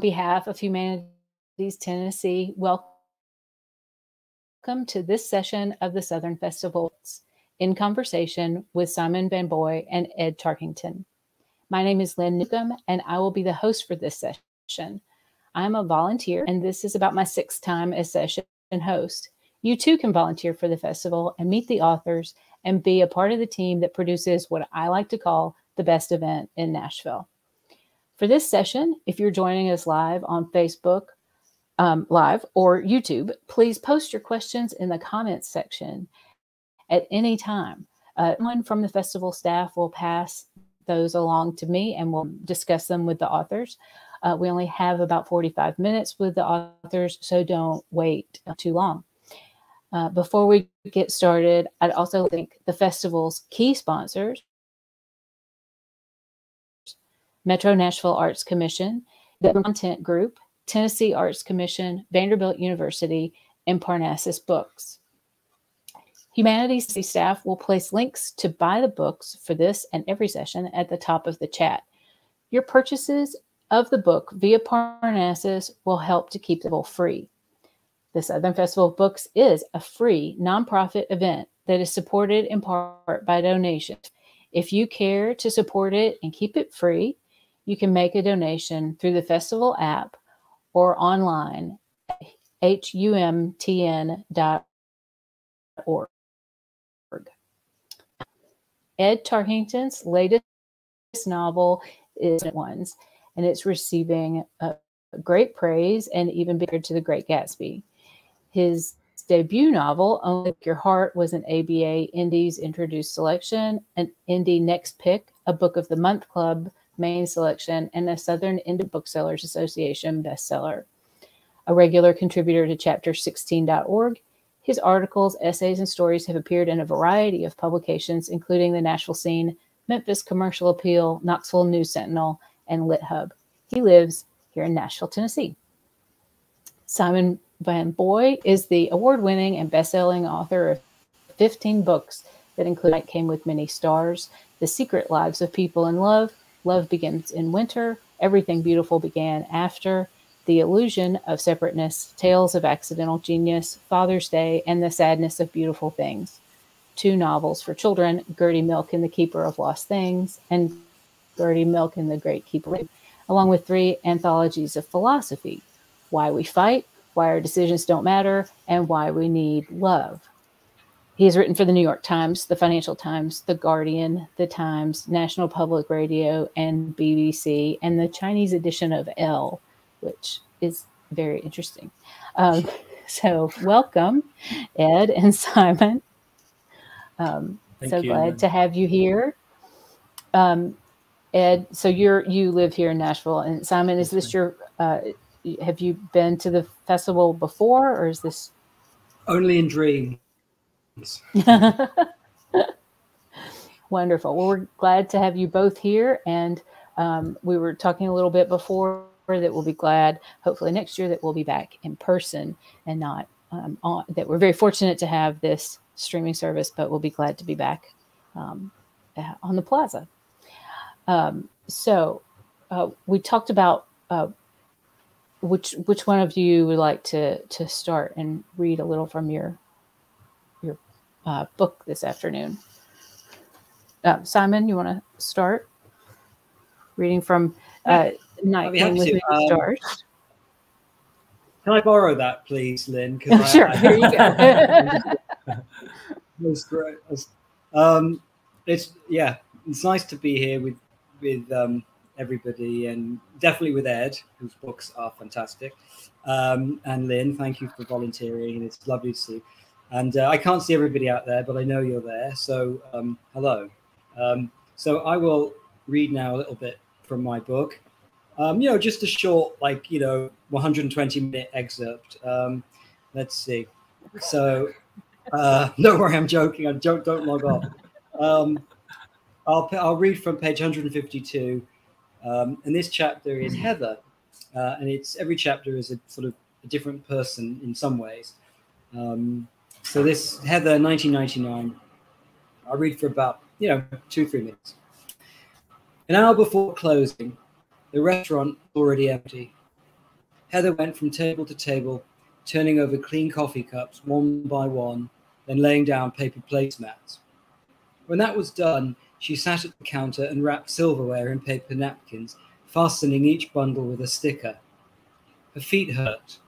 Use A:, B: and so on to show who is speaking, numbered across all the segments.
A: Behalf of Humanities Tennessee, welcome to this session of the Southern Festivals in conversation with Simon Van Booy and Ed Tarkington. My name is Lynn Newcomb, and I will be the host for this session. I'm a volunteer, and this is about my sixth time as session host. You too can volunteer for the festival and meet the authors and be a part of the team that produces what I like to call the best event in Nashville. For this session, if you're joining us live on Facebook um, Live or YouTube, please post your questions in the comments section at any time. Uh, one from the festival staff will pass those along to me and we'll discuss them with the authors. Uh, we only have about 45 minutes with the authors, so don't wait too long. Uh, before we get started, I'd also thank the festival's key sponsors Metro Nashville Arts Commission, the mm-hmm. Content Group, Tennessee Arts Commission, Vanderbilt University, and Parnassus Books. Humanities staff will place links to buy the books for this and every session at the top of the chat. Your purchases of the book via Parnassus will help to keep the book free. The Southern Festival of Books is a free nonprofit event that is supported in part by donations. If you care to support it and keep it free, you can make a donation through the festival app or online at humtn.org. Ed Tarkington's latest novel is Ones, and it's receiving uh, great praise and even bigger to the Great Gatsby. His debut novel, Only Your Heart, was an ABA Indies Introduced Selection, an Indie Next Pick, a Book of the Month Club main selection, and a Southern Indie Booksellers Association bestseller. A regular contributor to chapter16.org, his articles, essays, and stories have appeared in a variety of publications, including the Nashville Scene, Memphis Commercial Appeal, Knoxville News Sentinel, and Lit Hub. He lives here in Nashville, Tennessee. Simon Van Booy is the award winning and best selling author of 15 books that include Night Came with Many Stars, The Secret Lives of People in Love, Love Begins in Winter, Everything Beautiful Began After, The Illusion of Separateness, Tales of Accidental Genius, Father's Day, and The Sadness of Beautiful Things. Two novels for children, Gertie Milk and the Keeper of Lost Things, and Gertie Milk and the Great Keeper, along with three anthologies of philosophy Why We Fight, Why Our Decisions Don't Matter, and Why We Need Love. He has written for the New York Times, the Financial Times, the Guardian, the Times, National Public Radio, and BBC, and the Chinese edition of Elle, which is very interesting. Um, so, welcome, Ed and Simon. Um, so you, glad to have you here. Um, Ed, so you're you live here in Nashville, and Simon, is this your? Uh, have you been to the festival before, or is this
B: only in dreams?
A: Wonderful. Well, we're glad to have you both here. And um, we were talking a little bit before that we'll be glad, hopefully next year, that we'll be back in person and not um, on, that we're very fortunate to have this streaming service, but we'll be glad to be back um, on the plaza. Um, so uh, we talked about uh, which which one of you would like to to start and read a little from your uh, book this afternoon. Uh, Simon, you want to start reading from uh, Night Came with Many um, Stars?
B: Can I borrow that, please, Lynn?
A: sure, I, here you go.
B: That's great. Um, it's yeah, it's nice to be here with with um, everybody, and definitely with Ed, whose books are fantastic. Um, and Lynn, thank you for volunteering, and it's lovely to see. And uh, I can't see everybody out there, but I know you're there. So um, hello. Um, so I will read now a little bit from my book. Um, you know, just a short, like, you know, 120 minute excerpt. Um, let's see. So uh, don't worry, I'm joking. I don't, don't log off. Um, I'll, I'll read from page 152. Um, and this chapter is Heather. Uh, and it's every chapter is a sort of a different person in some ways. Um, so this Heather, 1999. I'll read for about, you know, two, three minutes. An hour before closing, the restaurant already empty. Heather went from table to table, turning over clean coffee cups one by one, then laying down paper placemats. When that was done, she sat at the counter and wrapped silverware in paper napkins, fastening each bundle with a sticker. Her feet hurt,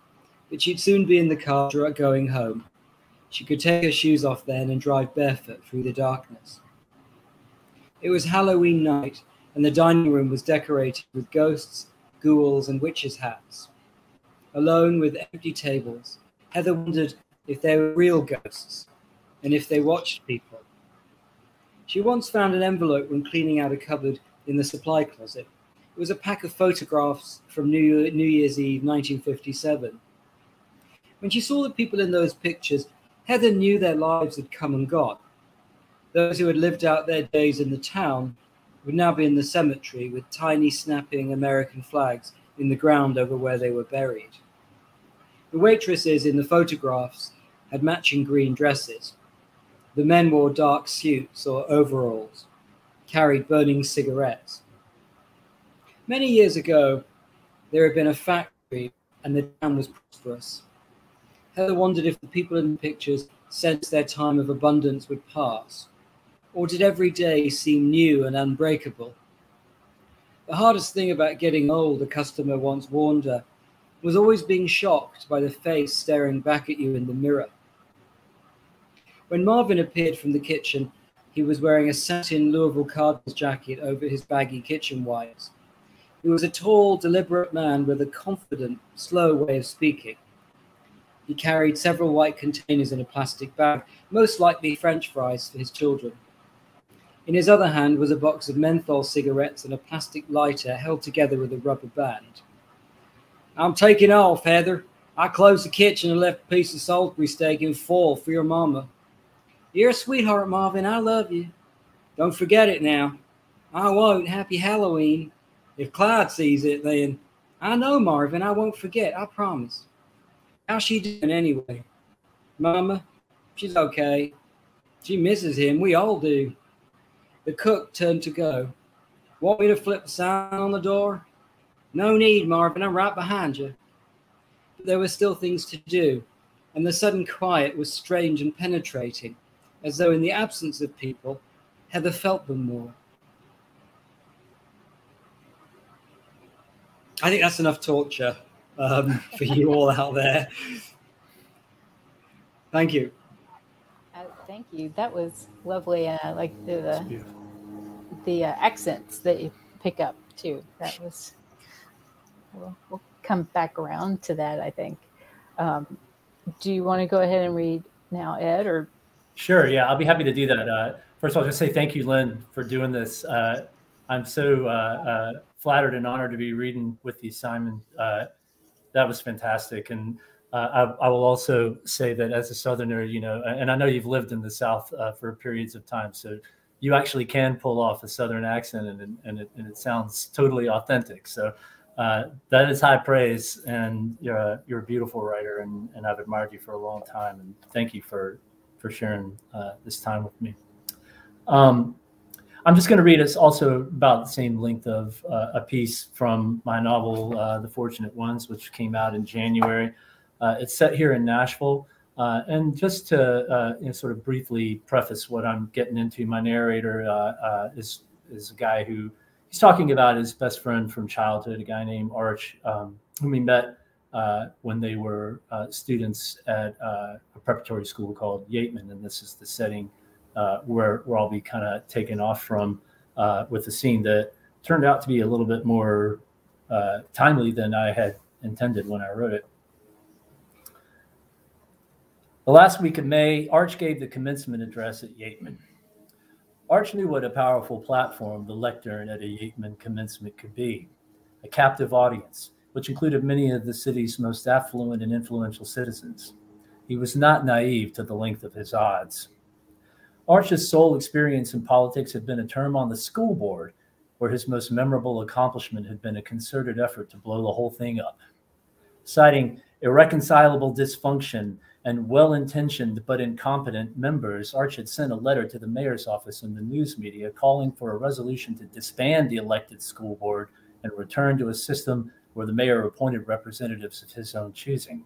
B: but she'd soon be in the car going home. She could take her shoes off then and drive barefoot through the darkness. It was Halloween night, and the dining room was decorated with ghosts, ghouls, and witches' hats. Alone with empty tables, Heather wondered if they were real ghosts and if they watched people. She once found an envelope when cleaning out a cupboard in the supply closet. It was a pack of photographs from New, Year's Eve 1957. When she saw the people in those pictures, Heather knew their lives had come and gone. Those who had lived out their days in the town would now be in the cemetery with tiny snapping American flags in the ground over where they were buried. The waitresses in the photographs had matching green dresses. The men wore dark suits or overalls, carried burning cigarettes. Many years ago, there had been a factory and the town was prosperous. Heather wondered if the people in the pictures sensed their time of abundance would pass, or did every day seem new and unbreakable? The hardest thing about getting old, a customer once warned her, was always being shocked by the face staring back at you in the mirror. When Marvin appeared from the kitchen, he was wearing a satin Louisville Cardinals jacket over his baggy kitchen whites. He was a tall, deliberate man with a confident, slow way of speaking. He carried several white containers in a plastic bag, most likely French fries for his children. In his other hand was a box of menthol cigarettes and a plastic lighter held together with a rubber band. I'm taking off, Heather. I closed the kitchen and left a piece of Salisbury steak in foil for your mama. You're a sweetheart, Marvin. I love you. Don't forget it now. I won't. Happy Halloween. If Clyde sees it, then I know, Marvin. I won't forget. I promise. How's she doing anyway? Mama, she's okay. She misses him. We all do. The cook turned to go. Want me to flip the sign on the door? No need, Marvin. I'm right behind you. But there were still things to do, and the sudden quiet was strange and penetrating, as though in the absence of people, Heather felt them more. I think that's enough torture um, for you all out there. Thank you.
A: Uh, thank you. That was lovely. Uh, like the the, the uh, accents that you pick up too. That was. We'll, we'll come back around to that. I think. Um, do you want to go ahead and read now, Ed, or?
C: Sure. Yeah, I'll be happy to do that. Uh, first of all, just say thank you, Lynn, for doing this. Uh, I'm so uh, flattered and honored to be reading with you, Simon that was fantastic. And uh, I, I, will also say that as a Southerner, you know, and I know you've lived in the South uh, for periods of time, so you actually can pull off a Southern accent, and and it, and it sounds totally authentic. So uh, that is high praise, and you're a you're a beautiful writer, and and I've admired you for a long time, and thank you for for sharing uh, this time with me. Um, I'm just going to read us also about the same length of uh, a piece from my novel, uh, The Fortunate Ones, which came out in January. Uh, it's set here in Nashville. Uh, and just to uh, you know, sort of briefly preface what I'm getting into, my narrator uh, is, is a guy who he's talking about his best friend from childhood, a guy named Arch, um, whom he met when they were students at a preparatory school called Yeatman. And this is the setting uh, where where I'll be kind of taken off from uh, with a scene that turned out to be a little bit more uh, timely than I had intended when I wrote it. The last week of May, Arch gave the commencement address at Yeatman. Arch knew what a powerful platform the lectern at a Yeatman commencement could be a captive audience, which included many of the city's most affluent and influential citizens. He was not naive to the length of his odds. Arch's sole experience in politics had been a term on the school board, where his most memorable accomplishment had been a concerted effort to blow the whole thing up. Citing irreconcilable dysfunction and well intentioned but incompetent members, Arch had sent a letter to the mayor's office and the news media calling for a resolution to disband the elected school board and return to a system where the mayor appointed representatives of his own choosing.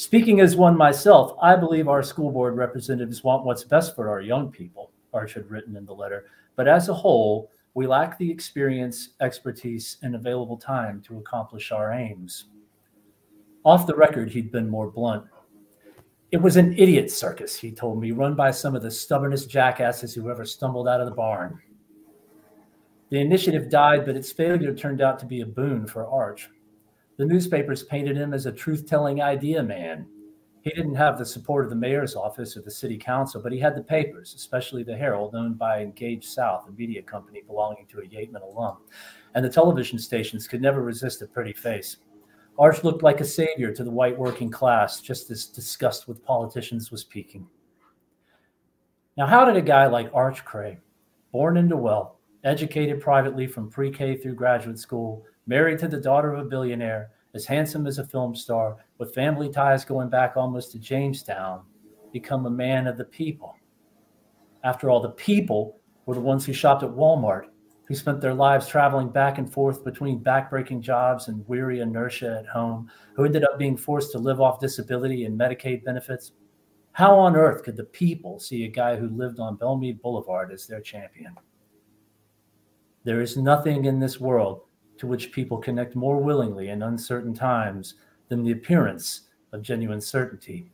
C: Speaking as one myself, I believe our school board representatives want what's best for our young people, Arch had written in the letter. But as a whole, we lack the experience, expertise, and available time to accomplish our aims. Off the record, he'd been more blunt. It was an idiot circus, he told me, run by some of the stubbornest jackasses who ever stumbled out of the barn. The initiative died, but its failure turned out to be a boon for Arch. The newspapers painted him as a truth telling idea man. He didn't have the support of the mayor's office or the city council, but he had the papers, especially the Herald, owned by Engage South, a media company belonging to a Yeatman alum. And the television stations could never resist a pretty face. Arch looked like a savior to the white working class, just as disgust with politicians was peaking. Now, how did a guy like Arch Creigh, born into wealth, educated privately from pre K through graduate school, married to the daughter of a billionaire, as handsome as a film star, with family ties going back almost to Jamestown, become a man of the people. After all, the people were the ones who shopped at Walmart, who spent their lives traveling back and forth between backbreaking jobs and weary inertia at home, who ended up being forced to live off disability and Medicaid benefits. How on earth could the people see a guy who lived on Belle Meade Boulevard as their champion? There is nothing in this world to which people connect more willingly in uncertain times than the appearance of genuine certainty.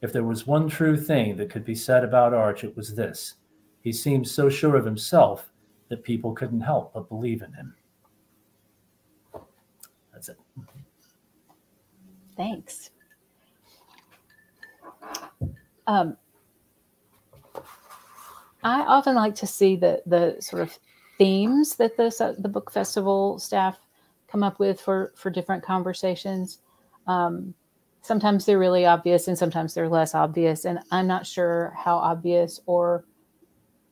C: If there was one true thing that could be said about Arch, it was this. He seemed so sure of himself that people couldn't help but believe in him. That's it.
A: Thanks. Um, I often like to see the the sort of themes that the the book festival staff come up with for for different conversations. Um, sometimes they're really obvious, and sometimes they're less obvious. And I'm not sure how obvious or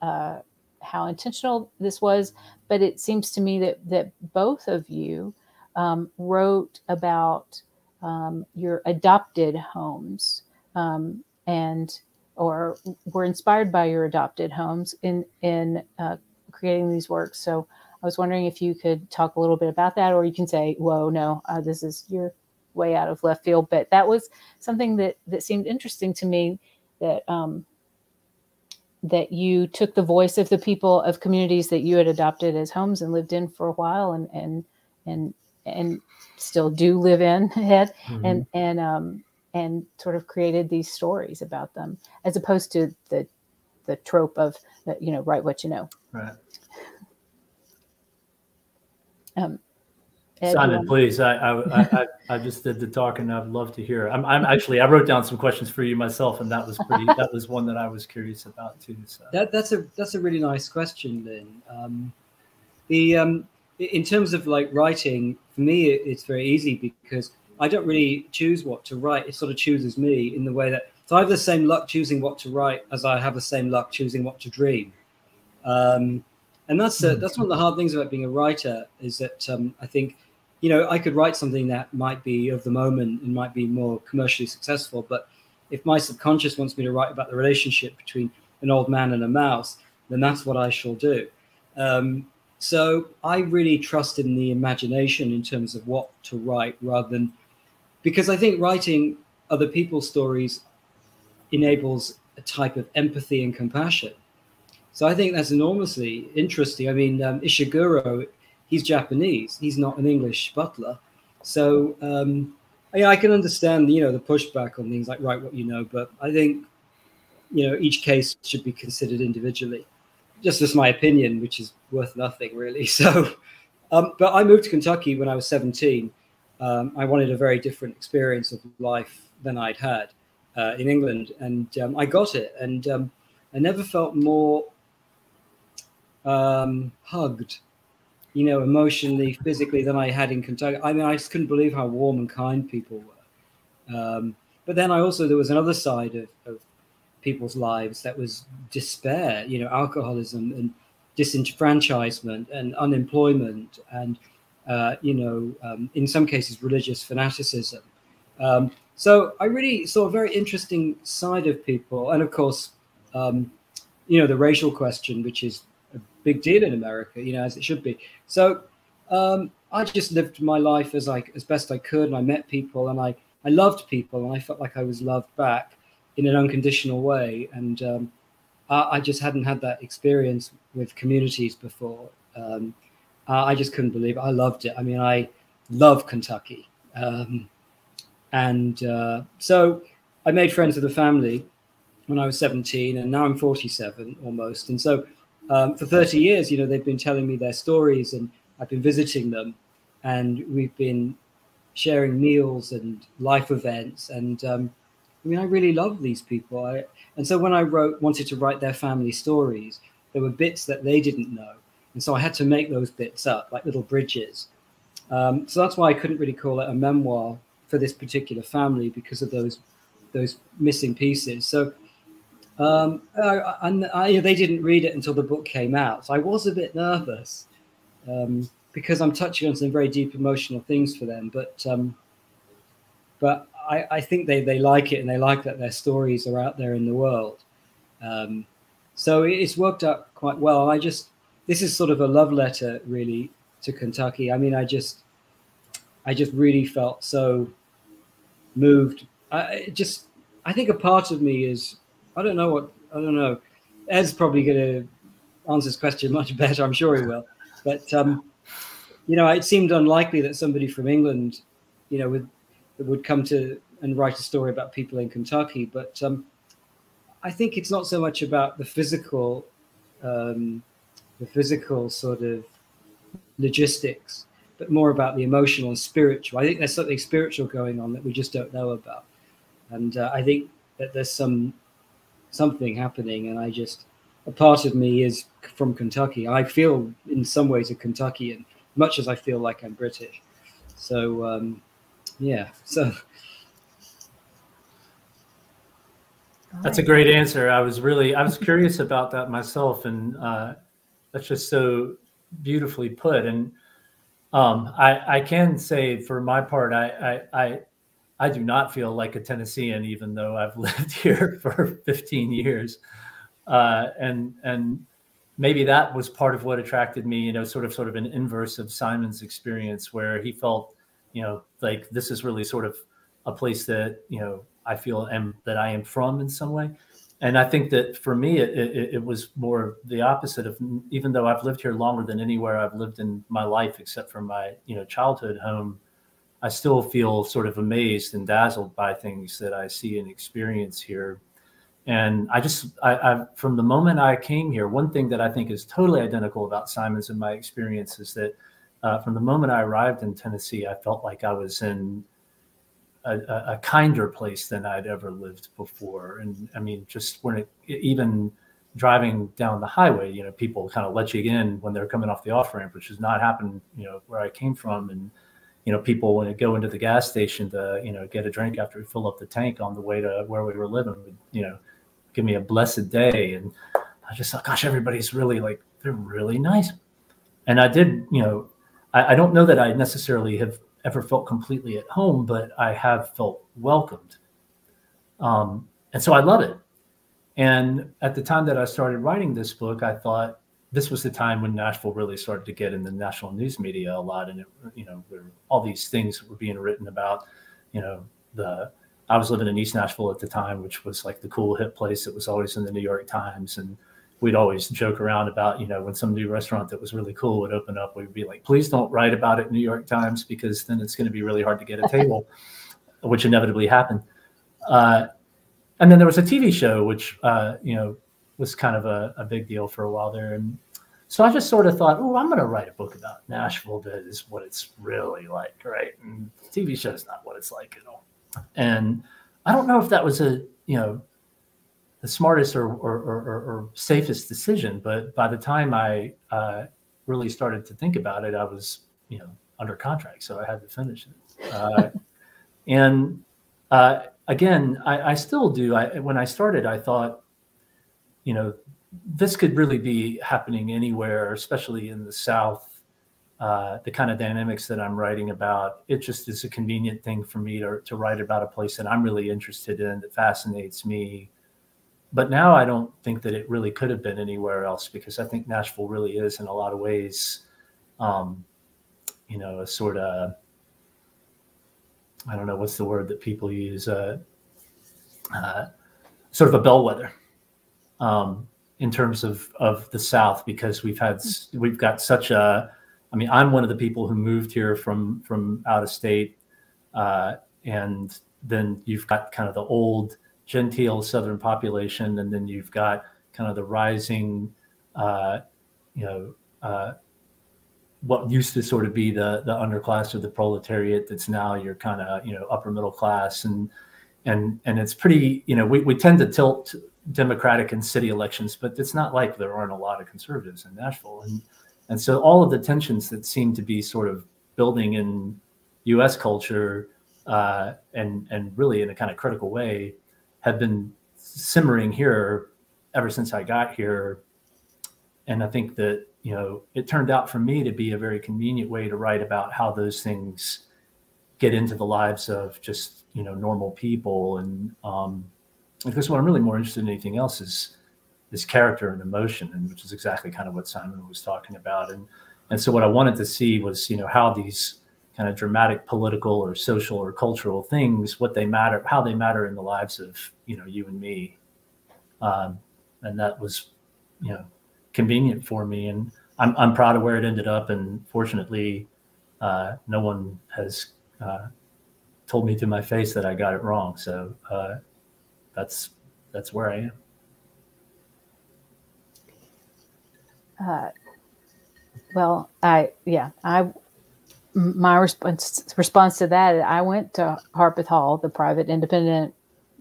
A: uh, how intentional this was, but it seems to me that that both of you um, wrote about um, your adopted homes um, and or were inspired by your adopted homes in in uh, creating these works. So I was wondering if you could talk a little bit about that, or you can say, "Whoa, no, uh, this is your way out of left field." But that was something that that seemed interesting to me. That um, that you took the voice of the people of communities that you had adopted as homes and lived in for a while, and and and and still do live in head, mm-hmm. and and um, and sort of created these stories about them, as opposed to the the trope of you know write what you know.
C: Right. Um, Ed, Simon, please. I, I, I, I, just did the talk, and I'd love to hear. I'm, I'm actually. I wrote down some questions for you myself, and that was pretty. that was one that I was curious about too. So
B: that, that's a that's a really nice question, Lynn. Um, the um, in terms of like writing, for me, it, it's very easy because I don't really choose what to write. It sort of chooses me in the way that so I have the same luck choosing what to write as I have the same luck choosing what to dream. Um, and that's uh, that's one of the hard things about being a writer is that um, I think you know I could write something that might be of the moment and might be more commercially successful, but if my subconscious wants me to write about the relationship between an old man and a mouse, then that's what I shall do. Um, so I really trust in the imagination in terms of what to write rather than because I think writing other people's stories enables a type of empathy and compassion so I think that's enormously interesting. I mean, um, Ishiguro, he's Japanese. He's not an English butler. So um, I can understand, you know, the pushback on things like write what you know, but I think, you know, each case should be considered individually. Just as my opinion, which is worth nothing really. So, um, but I moved to Kentucky when I was 17. Um, I wanted a very different experience of life than I'd had uh, in England, and um, I got it. And um, I never felt more um, hugged, you know, emotionally, physically than I had in Kentucky. I mean, I just couldn't believe how warm and kind people were. Um, but then I also, there was another side of, of people's lives that was despair, you know, alcoholism and disenfranchisement and unemployment and, uh, you know, um, in some cases, religious fanaticism. Um, so I really saw a very interesting side of people. And of course, um, you know, the racial question, which is big deal in America, you know, as it should be. So Um, I just lived my life as I as best I could, and I met people, and I I loved people, and I felt like I was loved back in an unconditional way, and um, I, I, just hadn't had that experience with communities before. Um, I just couldn't believe it. I loved it. I mean, I love Kentucky, um, and uh, so I made friends with the family when I was 17, and now I'm 47 almost, and so. Um, for 30 years, you know, they've been telling me their stories, and I've been visiting them, and we've been sharing meals and life events. And um, I mean, I really love these people. I, and so when I wrote, wanted to write their family stories, there were bits that they didn't know, and so I had to make those bits up, like little bridges. Um, so that's why I couldn't really call it a memoir for this particular family because of those those missing pieces. So um, I, and they didn't read it until the book came out. So I was a bit nervous um, because I'm touching on some very deep emotional things for them. But um, but I, I, think they, they like it and they like that their stories are out there in the world. Um, so it's worked out quite well. I just this is sort of a love letter really to Kentucky. I mean, I just I just really felt so moved. I just I think a part of me is I don't know what I don't know. Ed's probably going to answer this question much better. I'm sure he will. But um, you know, it seemed unlikely that somebody from England, you know, would would come to and write a story about people in Kentucky. But um, I think it's not so much about the physical, um, the physical sort of logistics, but more about the emotional and spiritual. I think there's something spiritual going on that we just don't know about, and uh, I think that there's some something happening, and I just a part of me is from Kentucky. I feel in some ways a Kentuckian, much as I feel like I'm British. So um, yeah, so.
C: That's a great answer. I was really, I was curious about that myself, and uh, that's just so beautifully put. And um, I, I can say, for my part, I, I, I, I do not feel like a Tennessean, even though I've lived here for 15 years uh, and and maybe that was part of what attracted me. You know, sort of sort of an inverse of Simon's experience, where he felt, you know, like this is really sort of a place that you know I feel am that I am from in some way. And I think that for me, it, it, it, was more the opposite of even though I've lived here longer than anywhere I've lived in my life, except for my you know childhood home, I still feel sort of amazed and dazzled by things that I see and experience here. And I just, I, I, from the moment I came here, one thing that I think is totally identical about Simon's and my experience is that uh, from the moment I arrived in Tennessee, I felt like I was in a, a, kinder place than I'd ever lived before. And I mean, just when it, even driving down the highway, you know, people kind of let you in when they're coming off the off ramp, which has not happened, you know, where I came from. And, you know, people when they go into the gas station to, you know, get a drink after we fill up the tank on the way to where we were living, would, you know, give me a blessed day. And I just thought, gosh, everybody's really like, they're really nice. And I did, you know, I, I don't know that I necessarily have ever felt completely at home, but I have felt welcomed. Um, and so I love it. And at the time that I started writing this book, I thought this was the time when Nashville really started to get in the national news media a lot. And, it, you know, all these things were being written about, you know, the I was living in East Nashville at the time, which was like the cool hip place that was always in the New York Times. And we'd always joke around about, you know, when some new restaurant that was really cool would open up, we'd be like, please don't write about it New York Times because then it's going to be really hard to get a table, which inevitably happened. Uh, and then there was a TV show, which, uh, you know, was kind of a, a, big deal for a while there. And so I just sort of thought, oh, I'm going to write a book about Nashville that is what it's really like, right? And TV show is not what it's like at all. And I don't know if that was a, you know, the smartest or, or, or, or safest decision, but by the time I uh, really started to think about it, I was, you know, under contract, so I had to finish it. Uh, and uh, again, I, I, still do. I, when I started, I thought, you know, this could really be happening anywhere, especially in the South uh, the kind of dynamics that I'm writing about. It just is a convenient thing for me to, to write about a place that I'm really interested in, that fascinates me. But now I don't think that it really could have been anywhere else because I think Nashville really is, in a lot of ways, um, you know a sort of I don't know what's the word that people use, uh, uh, sort of a bellwether um, in terms of of the South because we've had we've got such a. I mean, I'm one of the people who moved here from from out of state, uh, and then you've got kind of the old genteel Southern population, and then you've got kind of the rising, uh, you know, uh, what used to sort of be the the underclass or the proletariat that's now your kind of you know upper middle class and and and it's pretty you know we, we tend to tilt democratic and city elections but it's not like there aren't a lot of conservatives in nashville. And and so all of the tensions that seem to be sort of building in us culture uh, and and really in a kind of critical way have been simmering here ever since i got here. And i think that you know, it turned out for me to be a very convenient way to write about how those things get into the lives of just you know normal people. And um, because what I'm really more interested in anything else is this character and emotion, and which is exactly kind of what Simon was talking about. And and so what I wanted to see was you know how these kind of dramatic political or social or cultural things, what they matter, how they matter in the lives of you know you and me. Um, and that was you know convenient for me. And I'm, I'm proud of where it ended up. And fortunately, uh, no one has uh, told me to my face that I got it wrong. So uh, that's that's where I am.
A: Uh, well, I yeah, I my response response to that, I went to Harpeth Hall, the private independent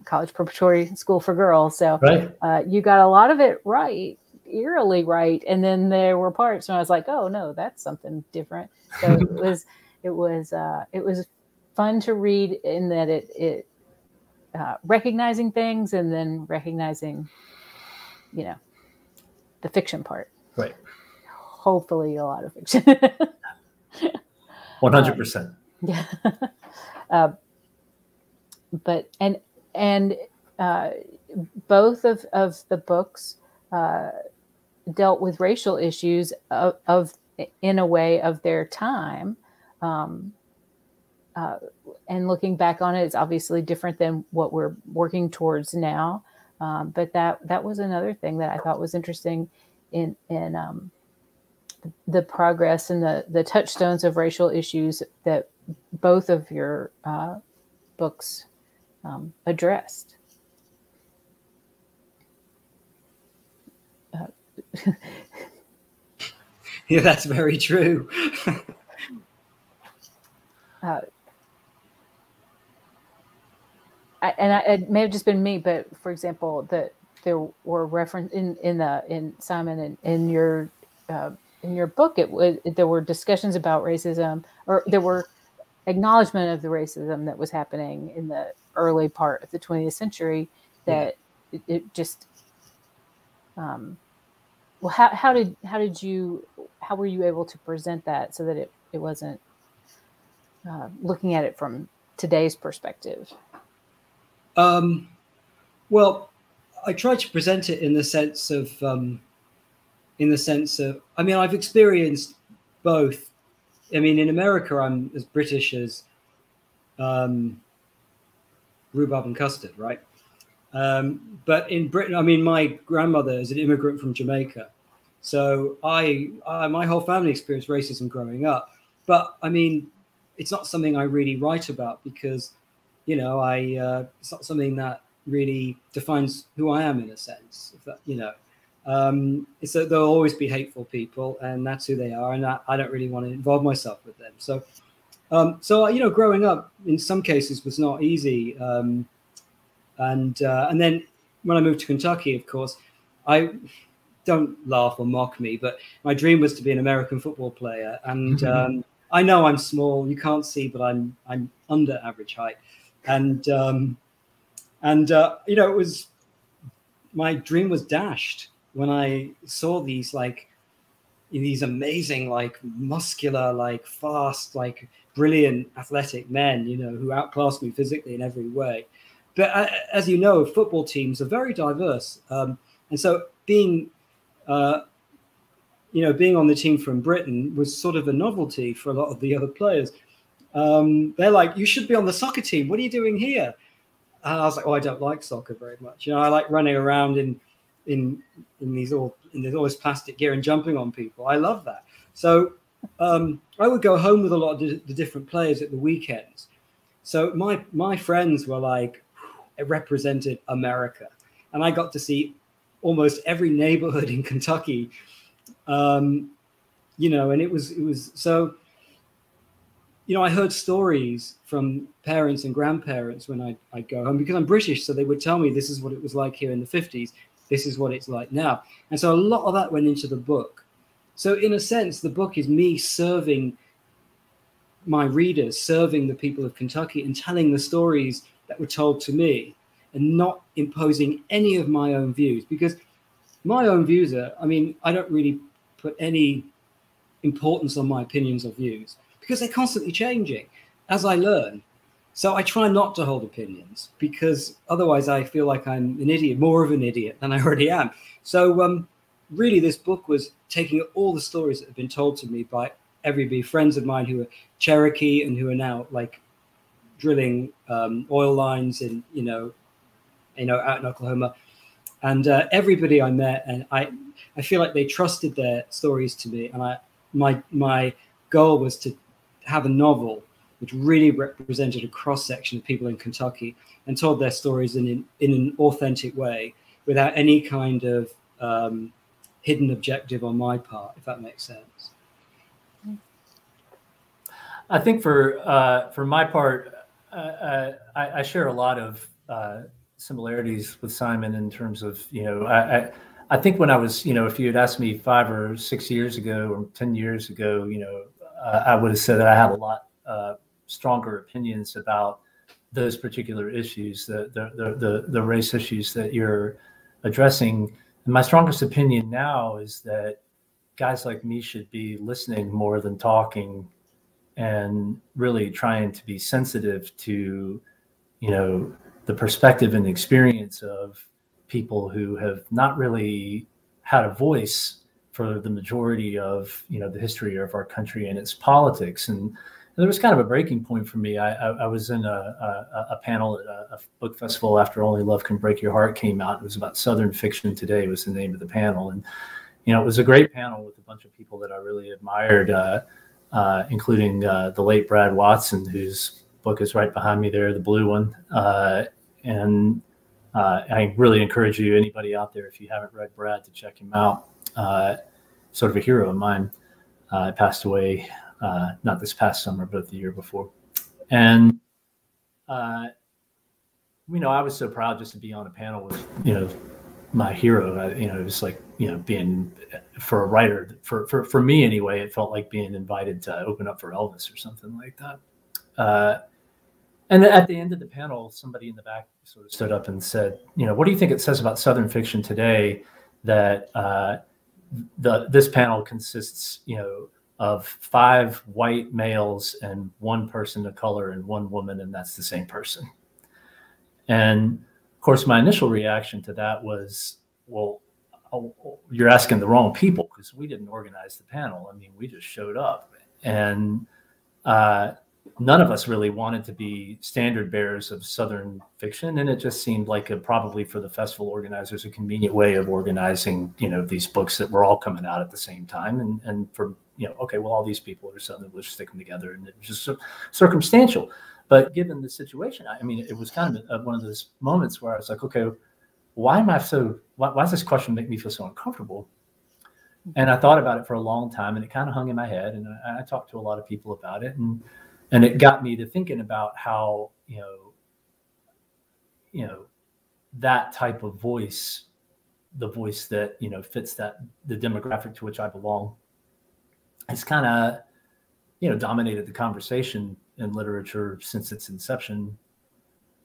A: college preparatory school for girls. So right. uh, you got a lot of it right eerily right. And then there were parts when I was like, oh no, that's something different. So it was it was uh, it was fun to read in that it it uh, recognizing things and then recognizing, you know, the fiction part.
C: Right.
A: Hopefully, a lot of fiction.
C: One hundred percent.
A: Yeah. uh, but and and uh, both of of the books uh, dealt with racial issues of, of in a way of their time. Um, uh, and looking back on it, it's obviously different than what we're working towards now. Um, but that that was another thing that I thought was interesting in in um, the progress and the the touchstones of racial issues that both of your uh, books um, addressed.
B: yeah, that's very true.
A: uh, I, and I, it may have just been me, but for example, that there were reference in in the in Simon in, in your uh, in your book, it was there were discussions about racism, or there were acknowledgement of the racism that was happening in the early part of the 20th century. That yeah. it, it, just um, well how, how did how did you how were you able to present that so that it, it wasn't uh, looking at it from today's perspective
B: um, well i try to present it in the sense of um, in the sense of i mean i've experienced both. I mean in america i'm as british as um, rhubarb and custard right? Um, but in Britain, I mean, my grandmother is an immigrant from Jamaica, so I, I, my whole family experienced racism growing up. But I mean, it's not something I really write about because, you know, I uh, it's not something that really defines who I am in a sense. If that, you know, um, it's that there'll always be hateful people, and that's who they are, and I, I don't really want to involve myself with them. So, um, so you know, growing up in some cases was not easy. Um, and uh, and then when I moved to Kentucky, of course, I don't laugh or mock me, but my dream was to be an American football player. And um, I know I'm small, you can't see, but I'm I'm under average height. And um, and uh, you know, it was my dream was dashed when I saw these like these amazing, like muscular, like fast, like brilliant athletic men, you know, who outclassed me physically in every way. But uh, as you know, football teams are very diverse, um, and so being uh, you know, being on the team from Britain was sort of a novelty for a lot of the other players. Um, they're like, "You should be on the soccer team. What are you doing here?" And I was like, "Oh, I don't like soccer very much. You know, I like running around in in in these all in this all this plastic gear and jumping on people. I love that." So um, I would go home with a lot of the, the different players at the weekends. So my my friends were like, it represented America, and I got to see almost every neighborhood in Kentucky. Um, you know, and it was it was so. You know, I heard stories from parents and grandparents when I I go home because I'm British, so they would tell me this is what it was like here in the 50s. This is what it's like now, and so a lot of that went into the book. So in a sense, the book is me serving my readers, serving the people of Kentucky, and telling the stories that were told to me and not imposing any of my own views because my own views are i mean i don't really put any importance on my opinions or views because they're constantly changing as i learn so i try not to hold opinions because otherwise i feel like i'm an idiot more of an idiot than i already am so um, really this book was taking all the stories that have been told to me by everybody friends of mine who are cherokee and who are now like drilling um, oil lines in you know you know, out in Oklahoma. And uh, everybody I met, and I, I feel like they trusted their stories to me. And I, my, my goal was to have a novel which really represented a cross section of people in Kentucky and told their stories in, in, in an authentic way without any kind of um, hidden objective on my part, if that makes sense.
C: I think for uh, for my part, uh, uh I, I, share a lot of uh, similarities with Simon in terms of you know I, I, I think when I was you know if you had asked me five or six years ago or ten years ago you know uh, I would have said that I have a lot uh, stronger opinions about those particular issues the, the the, the race issues that you're addressing. And my strongest opinion now is that guys like me should be listening more than talking and really trying to be sensitive to you know the perspective and experience of people who have not really had a voice for the majority of you know the history of our country and its politics and there was kind of a breaking point for me. I, I, I was in a, a, a panel at a, a, book festival after Only Love Can Break Your Heart came out. It was about Southern fiction today was the name of the panel, and you know it was a great panel with a bunch of people that I really admired, uh, uh, including uh, the late Brad Watson, whose book is right behind me there, the blue one, uh, and uh, I really encourage you, anybody out there, if you haven't read Brad, to check him out. Uh, sort of a hero of mine. Uh, passed away uh, not this past summer, but the year before. And uh, you know, I was so proud just to be on a panel with you know my hero. I, you know, it was like you know being for a writer for for for me anyway. It felt like being invited to open up for Elvis or something like that. Uh, and at the end of the panel, somebody in the back sort of stood up and said, "You know, what do you think it says about Southern fiction today that uh, the this panel consists, you know, of five white males and one person of color and one woman, and that's the same person?" And of course, my initial reaction to that was, "Well, oh, you're asking the wrong people because we didn't organize the panel. I mean, we just showed up." And uh, none of us really wanted to be standard bearers of Southern fiction, and it just seemed like a, probably for the festival organizers a convenient way of organizing, you know, these books that were all coming out at the same time, and and for you know, okay, well, all these people are Southern, let's stick them together, and it was just circumstantial. But given the situation, I mean, it was kind of one of those moments where I was like, okay, why am I so? Why, why does this question make me feel so uncomfortable? And I thought about it for a long time, and it kind of hung in my head. And I, I talked to a lot of people about it, and and it got me to thinking about how you know you know that type of voice the voice that you know fits that the demographic to which i belong has kind of you know dominated the conversation in literature since its inception.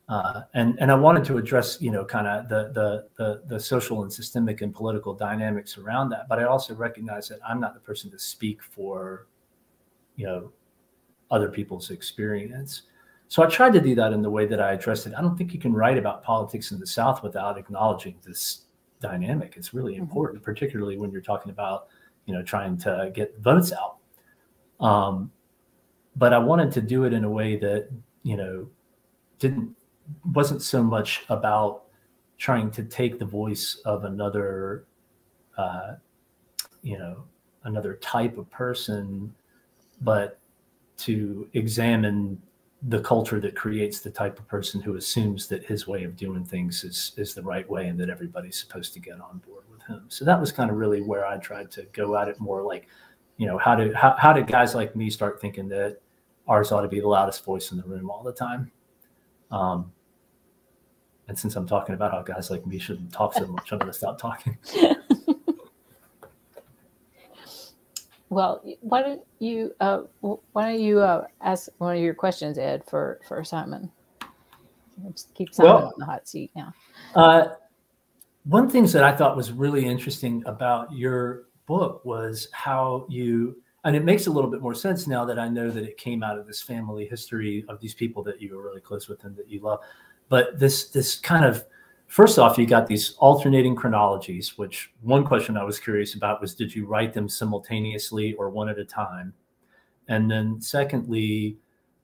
C: Uh, and and I wanted to address you know kind of the, the the the social and systemic and political dynamics around that, but I also recognize that I'm not the person to speak for you know other people's experience. So I tried to do that in the way that I addressed it. I don't think you can write about politics in the South without acknowledging this dynamic. It's really mm-hmm. important, particularly when you're talking about you know, trying to get votes out. Um, but I wanted to do it in a way that, you know, didn't wasn't so much about trying to take the voice of another, uh, you know, another type of person, but to examine the culture that creates the type of person who assumes that his way of doing things is is the right way and that everybody's supposed to get on board with him. So that was kind of really where I tried to go at it more like, you know, how do how, how did guys like me start thinking that ours ought to be the loudest voice in the room all the time? Um, and since I'm talking about how guys like me shouldn't talk so much, I'm going to stop talking.
A: Well, why don't you uh, why don't you uh, ask one of your questions, Ed, for for Simon? Keep Simon well, on the hot seat now.
C: Uh, one things that I thought was really interesting about your book was how you, and it makes a little bit more sense now that I know that it came out of this family history of these people that you were really close with and that you love. But this this kind of First off, you got these alternating chronologies, which one question I was curious about was did you write them simultaneously or one at a time? And then, secondly,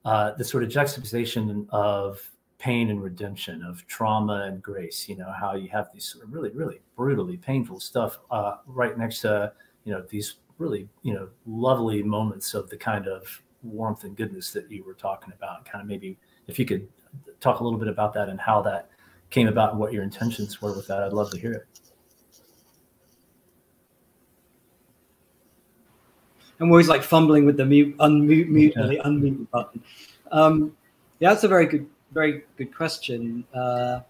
C: uh, the sort of juxtaposition of pain and redemption, of trauma and grace, you know, how you have these sort of really, really brutally painful stuff uh, right next to, you know, these really, you know, lovely moments of the kind of warmth and goodness that you were talking about. Kind of maybe if you could talk a little bit about that and how that came about and what your intentions were with that. I'd love to hear it.
B: I'm always like fumbling with the mute, unmute, mute, yeah. the unmute button. Um, yeah, that's a very good, very good question. Uh,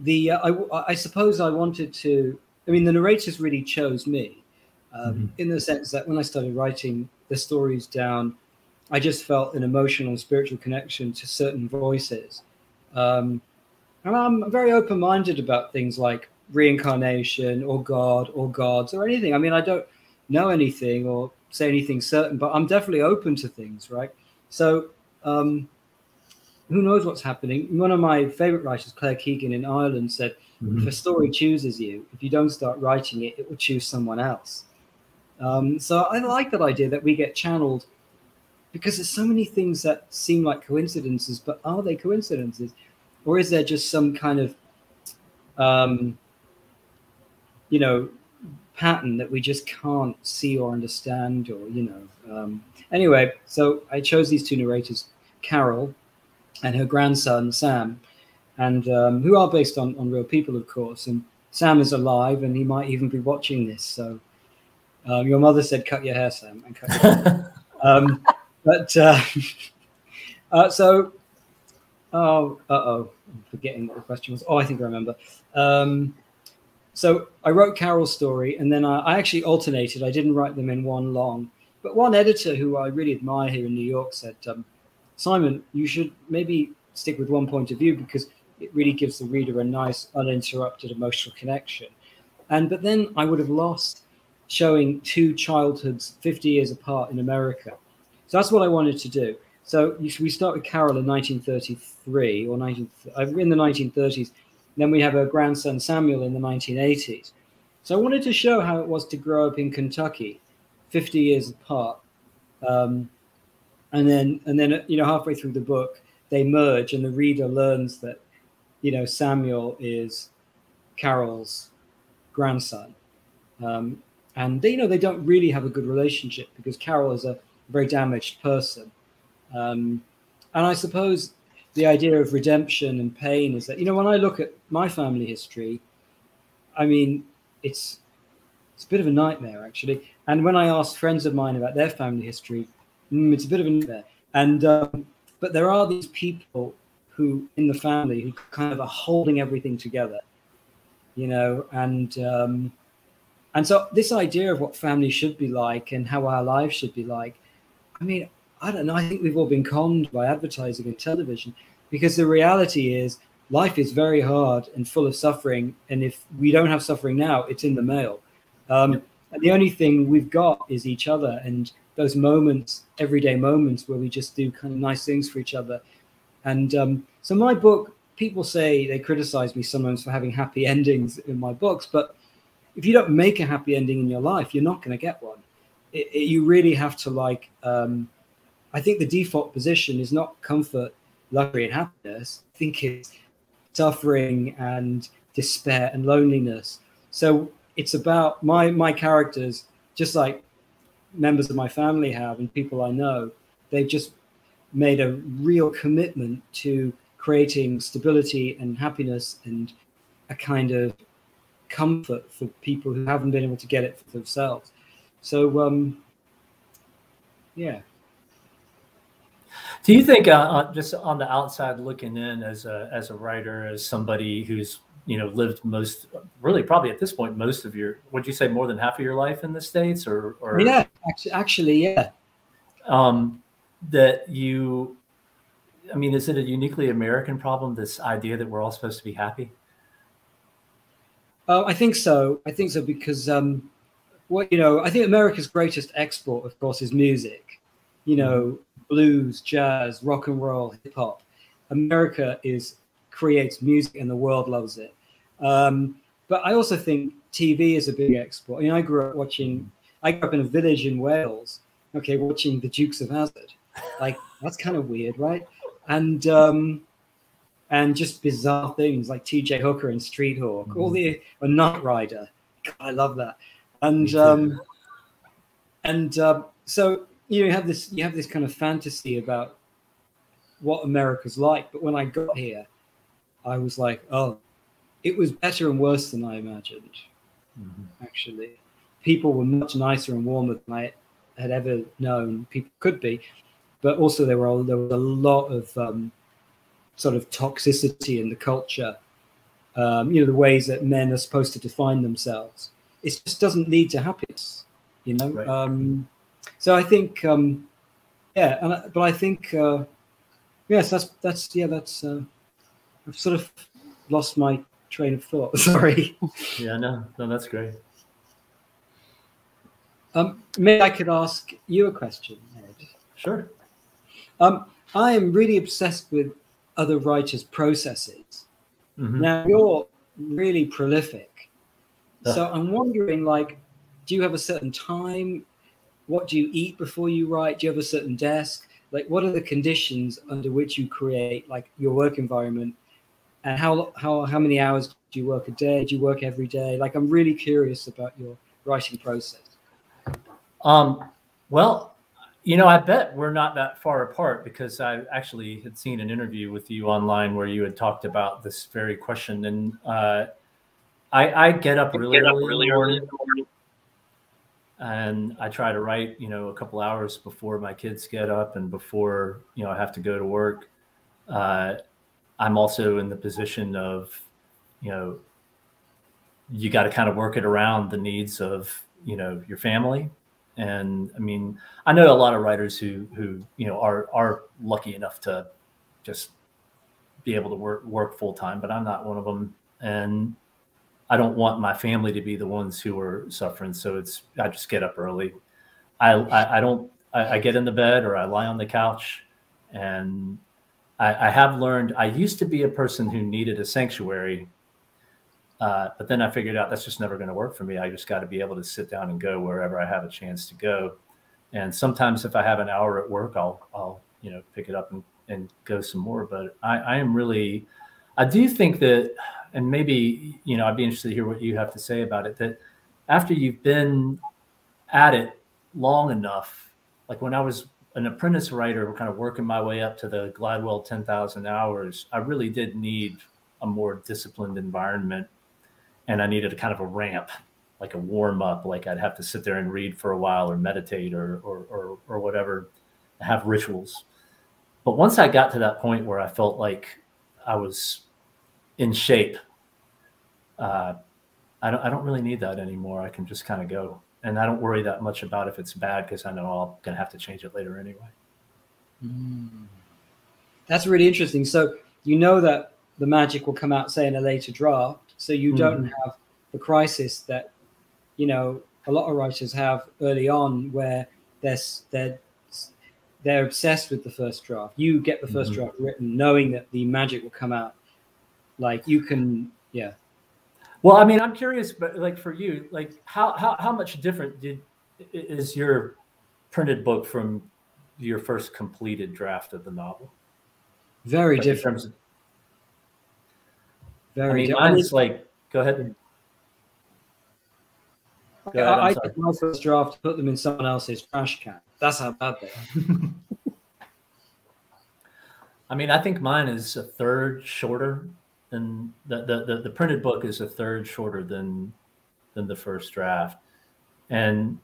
B: the uh, I, I, suppose I wanted to. I mean, the narrators really chose me, um, mm-hmm. in the sense that when I started writing the stories down, I just felt an emotional and spiritual connection to certain voices. Um, and I'm very open minded about things like reincarnation or God or gods or anything. I mean, I don't know anything or say anything certain, but I'm definitely open to things, right? So, um, who knows what's happening? One of my favorite writers, Claire Keegan in Ireland, said, mm-hmm. If a story chooses you, if you don't start writing it, it will choose someone else. Um, so, I like that idea that we get channeled because there's so many things that seem like coincidences, but are they coincidences? Or is there just some kind of um, you know pattern that we just can't see or understand or you know um, anyway so i chose these two narrators carol and her grandson sam and um, who are based on, on real people of course and sam is alive and he might even be watching this so um, your mother said cut your hair sam and cut your hair. um, but uh, uh, so Oh, uh oh, I'm forgetting what the question was. Oh, I think I remember. Um, so I wrote Carol's story, and then I, I, actually alternated. I didn't write them in one long, but one editor who I really admire here in New York said, um, "Simon, you should maybe stick with one point of view because it really gives the reader a nice, uninterrupted emotional connection." And but then I would have lost showing two childhoods 50 years apart in America. So that's what I wanted to do. So we start with Carol in 1933 or 19, uh, in the 1930s. Then we have her grandson Samuel in the 1980s. So I wanted to show how it was to grow up in Kentucky, 50 years apart. Um, and then, and then, you know, halfway through the book, they merge, and the reader learns that, you know, Samuel is Carol's grandson. Um, and they, you know, they don't really have a good relationship because Carol is a very damaged person. Um, and I suppose the idea of redemption and pain is that, you know, when I look at my family history, I mean, it's it's a bit of a nightmare actually. And when I ask friends of mine about their family history, mm, it's a bit of a nightmare. And um, but there are these people who in the family who kind of are holding everything together, you know, and um, and so this idea of what family should be like and how our lives should be like, I mean, I don't know. I think we've all been conned by advertising and television because the reality is life is very hard and full of suffering. And if we don't have suffering now, it's in the mail. Um, and the only thing we've got is each other and those moments, everyday moments where we just do kind of nice things for each other. And um, so my book, people say they criticize me sometimes for having happy endings in my books, but if you don't make a happy ending in your life, you're not going to get one. it, it, you really have to like. Um, I think the default position is not comfort, luxury, and happiness. I think it's suffering and despair and loneliness. So it's about my my characters, just like members of my family have and people I know. They've just made a real commitment to creating stability and happiness and a kind of comfort for people who haven't been able to get it for themselves. So, um, yeah.
C: Do you think, uh, uh, just on the outside looking in, as a as a writer, as somebody who's you know lived most, really probably at this point, most of your, would you say more than half of your life in the states, or, or
B: yeah, actually, actually, yeah.
C: Um, that you, I mean, is it a uniquely American problem? This idea that we're all supposed to be happy.
B: Oh, I think so. I think so because um, what you know, I think America's greatest export, of course, is music. You know. Blues, jazz, rock and roll, hip hop. America is creates music, and the world loves it. Um, but I also think TV is a big export. I mean, I grew up watching. I grew up in a village in Wales. Okay, watching the Dukes of Hazzard. Like that's kind of weird, right? And um, and just bizarre things like T.J. Hooker and Street Hawk, mm. all the a Knight Rider. God, I love that. And um, and uh, so you, have this you have this kind of fantasy about what America's like. But when I got here, I was like, oh, it was better and worse than I imagined. Mm-hmm. Actually, people were much nicer and warmer than I had ever known people could be. But also, there were there was a lot of um, sort of toxicity in the culture. Um, you know, the ways that men are supposed to define themselves. It just doesn't lead to happiness, you know. Right. Um, so I think, um, yeah, and, but I think, uh, yes, that's that's yeah, that's. Uh, I've sort of lost my train of thought. Sorry.
C: Yeah, no, no, that's great.
B: Um, maybe I could ask you a question, Ed.
C: Sure.
B: Um, I am really obsessed with other writers' processes. Mm-hmm. Now you're really prolific, uh. so I'm wondering, like, do you have a certain time? What do you eat before you write? Do you have a certain desk? Like, what are the conditions under which you create, like, your work environment? And how how how many hours do you work a day? Do you work every day? Like, I'm really curious about your writing process.
C: Um, well, you know, I bet we're not that far apart because I actually had seen an interview with you online where you had talked about this very question. And uh, I, I, get up really, get up really early, early and I try to write, you know, a couple hours before my kids get up and before, you know, I have to go to work. Uh, I'm also in the position of, you know, you got to kind of work it around the needs of, you know, your family and I mean, I know a lot of writers who who you know are are lucky enough to just be able to work work full time, but I'm not one of them, and I don't want my family to be the ones who are suffering. So it's I just get up early. I I, I don't I, I, get in the bed or I lie on the couch, and I, I have learned. I used to be a person who needed a sanctuary uh, but then I figured out that's just never going to work for me. I just got to be able to sit down and go wherever I have a chance to go. And sometimes if I have an hour at work, I'll, I'll, you know, pick it up and, and go some more. But I, I am really, I do think that, and maybe, you know, I'd be interested to hear what you have to say about it, that after you've been at it long enough, like when I was an apprentice writer, kind of working my way up to the Gladwell 10,000 hours, I really did need a more disciplined environment and I needed a kind of a ramp, like a warm up. Like I'd have to sit there and read for a while, or meditate, or or or, or whatever, have rituals. But once I got to that point where I felt like I was in shape, uh, I don't I don't really need that anymore. I can just kind of go, and I don't worry that much about if it's bad because I know I'm gonna have to change it later anyway.
B: Mm. That's really interesting. So you know that the magic will come out, say, in a later draft, so you mm. don't have the crisis that you know a lot of writers have early on where they're they're they're obsessed with the first draft you get the 1st mm-hmm. draft written knowing that the magic will come out like you can yeah
C: well i mean i'm curious but like for you like how how, how much different did is your printed book from your first completed draft of the novel?
B: Very like different. Of,
C: very I mean, different. Mine's like, go ahead.
B: Go ahead I, I took my first draft, put them in someone else's trash can. That's how bad they are.
C: I mean, I think mine is a third shorter than the, the, the, the printed book is a third shorter than than the first draft. And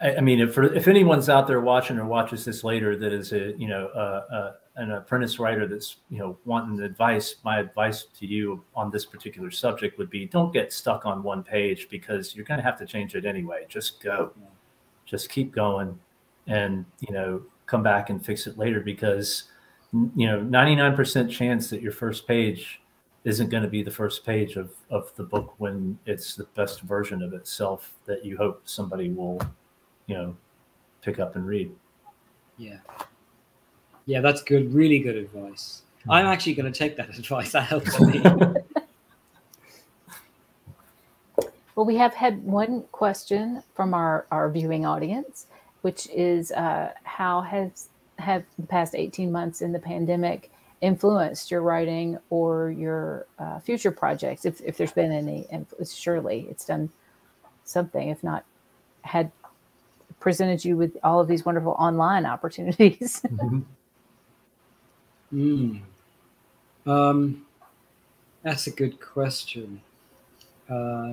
C: I, I mean, if for if anyone's out there watching or watches this later that is a you know a, a, an apprentice writer that's you know wanting advice, my advice to you on this particular subject would be don't get stuck on one page because you're going to have to change it anyway. Just go, just keep going, and you know come back and fix it later because you know 99% chance that your first page isn't going to be the first page of, of the book when it's the best version of itself that you hope somebody will you know pick up and read.
B: Yeah. Yeah that's good really good advice. I'm actually going to take that advice that helps me
A: well we have had one question from our our viewing audience which is uh, how has have the past 18 months in the pandemic influenced your writing or your uh, future projects if, if there's been any and surely it's done something if not had presented you with all of these wonderful online opportunities
B: mm-hmm. mm. um, that's a good question uh,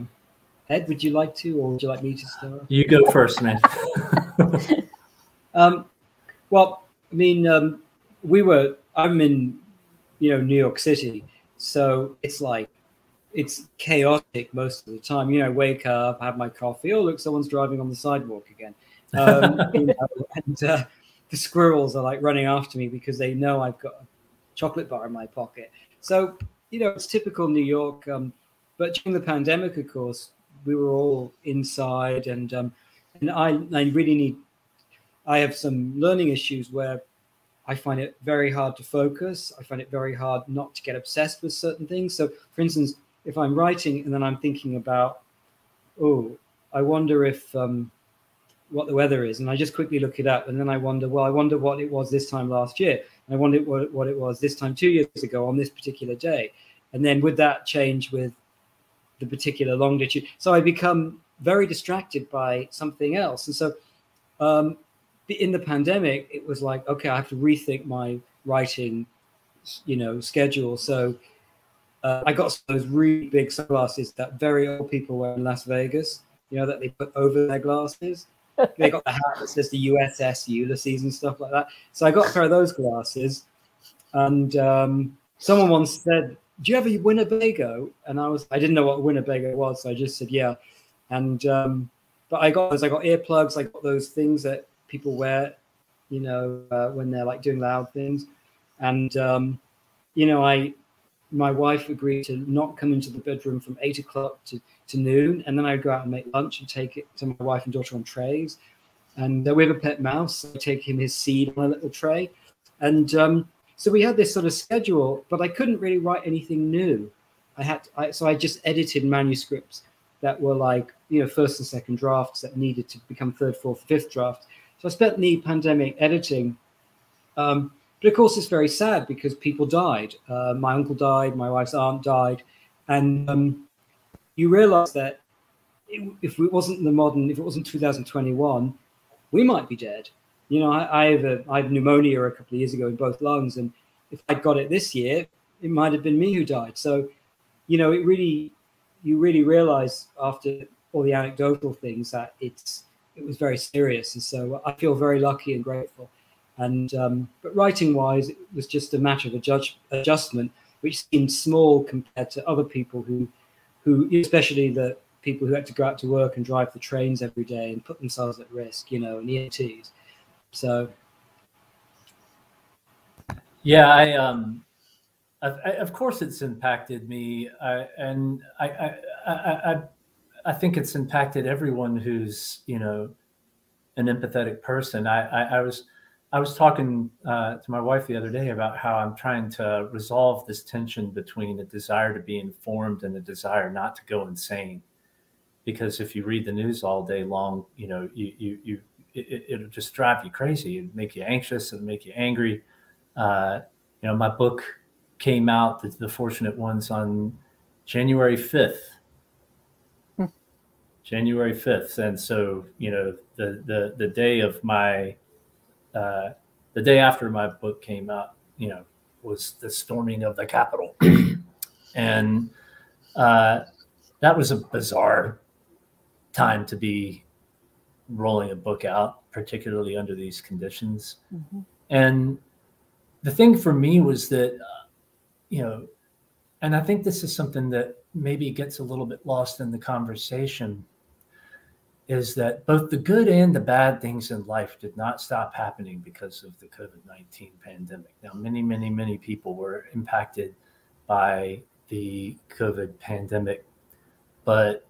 B: ed would you like to or would you like me to start
C: you go first man
B: um, well I mean, um, we were. I'm in, you know, New York City, so it's like it's chaotic most of the time. You know, wake up, have my coffee. Oh, look, someone's driving on the sidewalk again. Um, you know, and uh, the squirrels are like running after me because they know I've got a chocolate bar in my pocket. So you know, it's typical New York. Um, but during the pandemic, of course, we were all inside, and um, and I I really need I have some learning issues where I find it very hard to focus. I find it very hard not to get obsessed with certain things. So, for instance, if I'm writing and then I'm thinking about, oh, I wonder if um, what the weather is, and I just quickly look it up, and then I wonder, well, I wonder what it was this time last year, and I wonder what, what it was this time two years ago on this particular day, and then would that change with the particular longitude? So I become very distracted by something else, and so um, in the pandemic, it was like, okay, I have to rethink my writing, you know, schedule. So uh, I got those really big sunglasses that very old people wear in Las Vegas. You know that they put over their glasses. they got the hat that says the USS Ulysses and stuff like that. So I got a pair of those glasses, and um, someone once said, "Do you ever Winnebago?" And I was, I didn't know what Winnebago was, so I just said, "Yeah." And um, but I got those. I got earplugs. I got those things that people wear, you know, uh, when they're like doing loud things. And, um, you know, I, my wife agreed to not come into the bedroom from eight o'clock to, to noon. And then I'd go out and make lunch and take it to my wife and daughter on trays. And uh, we have a pet mouse. So I take him his seed on a little tray. And um, so we had this sort of schedule, but I couldn't really write anything new. I had, to, I, so I just edited manuscripts that were like, you know, first and second drafts that needed to become third, fourth, fifth drafts. So I spent the pandemic editing. Um, but of course, it's very sad because people died. Uh, my uncle died, my wife's aunt died. And um, you realize that if it wasn't the modern, if it wasn't 2021, we might be dead. You know, I, I, have a, I had pneumonia a couple of years ago in both lungs. And if I got it this year, it might have been me who died. So, you know, it really, you really realize after all the anecdotal things that it's, it was very serious. And so I feel very lucky and grateful. And um, but writing wise, it was just a matter of a judge, adjustment, which seemed small compared to other people who, who especially the people who had to go out to work and drive the trains every day and put themselves at risk, you know, and EMTs. So.
C: Yeah, I um, I, of course it's impacted me, I, and I, I, I, I think it's impacted everyone who's you know an empathetic person. I I, I was I was talking uh, to my wife the other day about how I'm trying to resolve this tension between a desire to be informed and a desire not to go insane, because if you read the news all day long, you know you you, you it, will just drive you crazy and make you anxious and make you angry. Uh, you know, my book came out, the, the Fortunate Ones, on January 5th, January fifth, and so you know the the the day of my uh, the day after my book came out, you know, was the storming of the Capitol, and uh, that was a bizarre time to be rolling a book out, particularly under these conditions. Mm-hmm. And the thing for me was that, uh, you know, and I think this is something that maybe gets a little bit lost in the conversation is that both the good and the bad things in life did not stop happening because of the COVID 19 pandemic. Now, many, many, many people were impacted by the COVID pandemic. But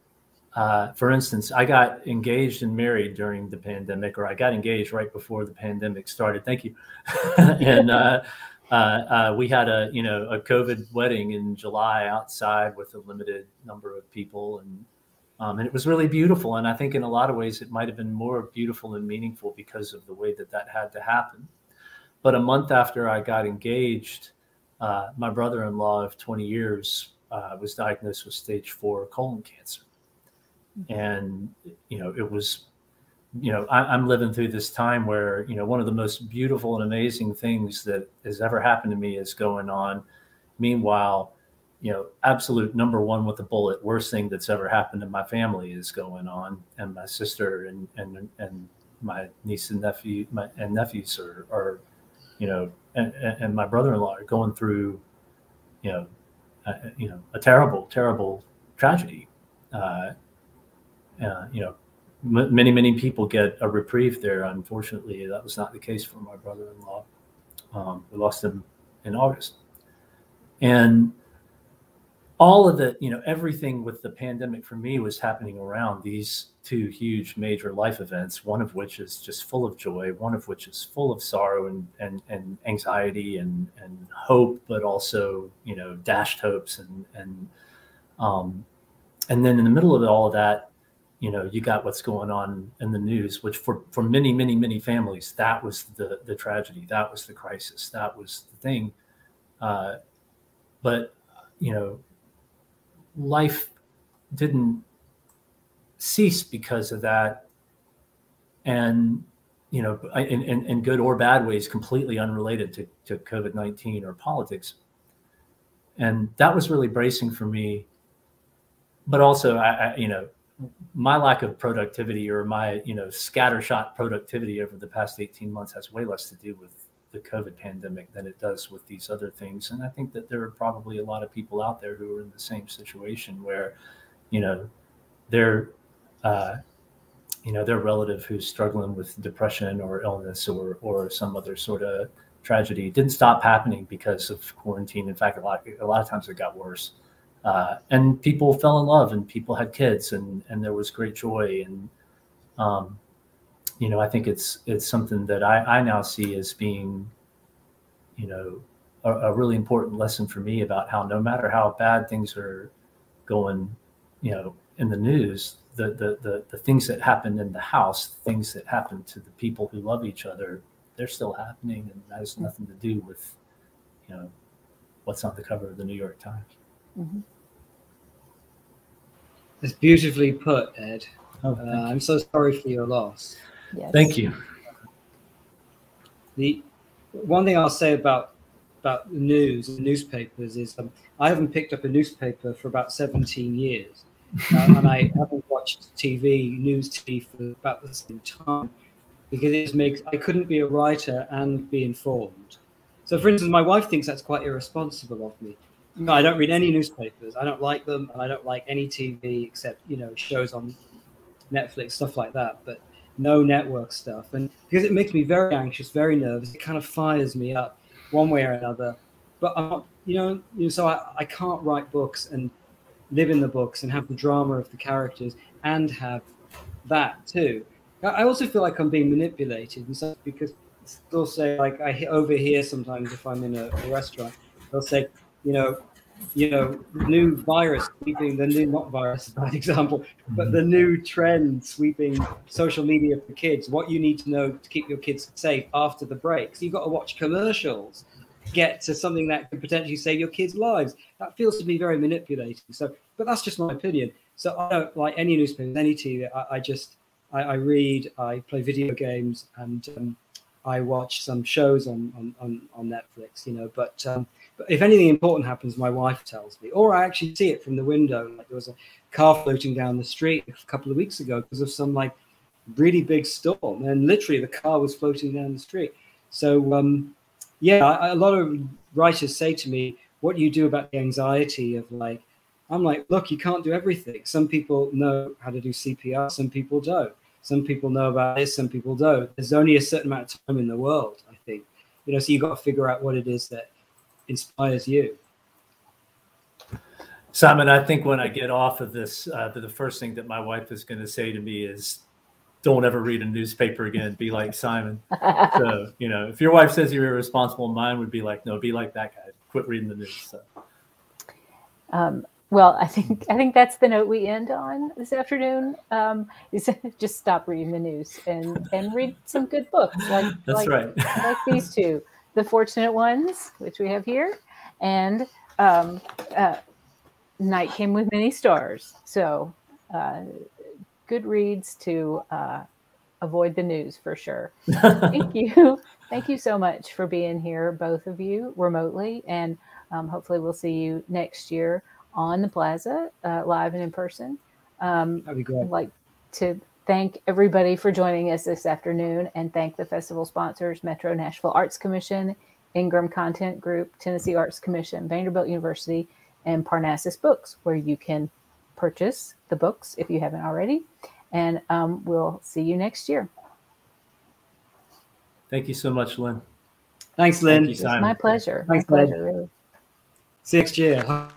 C: uh, for instance, I got engaged and married during the pandemic, or I got engaged right before the pandemic started. Thank you. and uh, uh, uh, we had a you know a COVID wedding in July outside with a limited number of people, and um, and it was really beautiful. And I think in a lot of ways it might have been more beautiful and meaningful because of the way that that had to happen. But a month after I got engaged, uh, my brother-in-law of 20 years uh, was diagnosed with stage four colon cancer and you know it was you know I, am living through this time where you know one of the most beautiful and amazing things that has ever happened to me is going on meanwhile you know absolute number one with a bullet worst thing that's ever happened to my family is going on and my sister and and and my niece and nephew my, and nephews are, are you know and, and my brother-in-law are going through you know uh, you know a terrible terrible tragedy uh, uh, you know, many many people get a reprieve there. Unfortunately, that was not the case for my brother-in-law. Um, we lost him in August, and all of it, you know, everything with the pandemic for me was happening around these two huge major life events. One of which is just full of joy, one of which is full of sorrow and and, and anxiety and and hope, but also you know dashed hopes and and um, and then in the middle of all of that, you know you got what's going on in the news which for for many many many families that was the the tragedy that was the crisis that was the thing uh, but you know life didn't cease because of that. And you know in, in, in good or bad ways completely unrelated to, to covid-19 or politics. And that was really bracing for me. But also I, I you know my lack of productivity or my you know scattershot productivity over the past 18 months has way less to do with the covid pandemic than it does with these other things. And i think that there are probably a lot of people out there who are in the same situation where you know they're uh, you know their relative who's struggling with depression or illness or or some other sort of tragedy didn't stop happening because of quarantine. In fact a lot a lot of times it got worse. Uh, and people fell in love and people had kids and and there was great joy and um, you know I think it's it's something that I, I now see as being you know a, a, really important lesson for me about how no matter how bad things are going you know in the news the the the, the things that happen in the house things that happen to the people who love each other they're still happening and that has nothing to do with you know what's on the cover of the New York Times. Mm-hmm.
B: It's beautifully put, Ed. Oh, uh, I'm so sorry for your loss.
C: Yes. Thank you.
B: The one thing I'll say about about the news and newspapers is um, I haven't picked up a newspaper for about 17 years, uh, and I haven't watched TV, news TV for about the same time because it makes I couldn't be a writer and be informed. So, for instance, my wife thinks that's quite irresponsible of me no, I don't read any newspapers. I don't like them, and I don't like any TV except you know shows on Netflix, stuff like that. But no network stuff, and because it makes me very anxious, very nervous. It kind of fires me up one way or another. But I'm not, you know, you know so I, I can't write books and live in the books and have the drama of the characters and have that too. I also feel like I'm being manipulated and stuff because they'll say like I overhear sometimes if I'm in a, a restaurant, they'll say, you know, you know, new virus sweeping the new not virus, bad example, but the new trend sweeping social media for kids. What you need to know to keep your kids safe after the break. So you've got to watch commercials, get to something that could potentially save your kids' lives. That feels to me very manipulating. So, but that's just my opinion. So I don't like any newspaper, any TV. I, I just I, I, read, I play video games, and um, I watch some shows on on, on, on Netflix. You know, but um, but if anything important happens, my wife tells me, or I actually see it from the window. Like there was a car floating down the street a couple of weeks ago because of some like really big storm, and literally the car was floating down the street. So um, yeah, a lot of writers say to me, "What do you do about the anxiety of like?" I'm like, look, you can't do everything. Some people know how to do CPR, some people don't. Some people know about this, some people don't. There's only a certain amount of time in the world, I think. You know, so you've got to figure out what it is that inspires you.
C: Simon, I think when I get off of this, uh, the first thing that my wife is going to say to me is, "Don't ever read a newspaper again. Be like Simon." so, you know, if your wife says you're irresponsible, mine would be like, "No, be like that guy. Quit reading the news." So.
A: Um, well, I think I think that's the note we end on this afternoon. Um, is just stop reading the news and and read some good books like
C: that's
A: like,
C: right.
A: like these two. The Fortunate Ones, which we have here, and um, uh, Night Came with Many Stars. So, uh, good reads to uh, avoid the news for sure. Thank you. Thank you so much for being here, both of you, remotely. And um, hopefully, we'll see you next year on the plaza, uh, live and in person.
B: Um, That'd be great.
A: I'd like to thank everybody for joining us this afternoon and thank the festival sponsors Metro Nashville Arts Commission, Ingram Content Group, Tennessee Arts Commission, Vanderbilt University, and Parnassus Books, where you can purchase the books if you haven't already. And um, we'll see you next year.
C: Thank you so much, Lynn.
B: Thanks, Lynn.
A: Thank you, my pleasure.
B: Thanks,
A: my pleasure, really.
B: Next year.